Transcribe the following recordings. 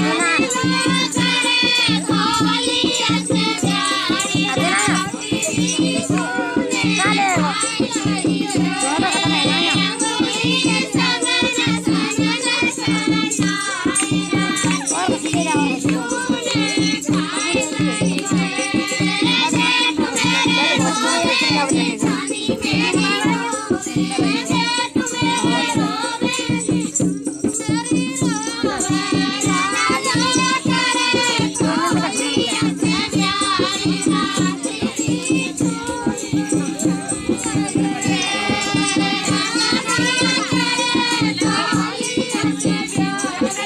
not.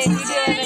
谢谢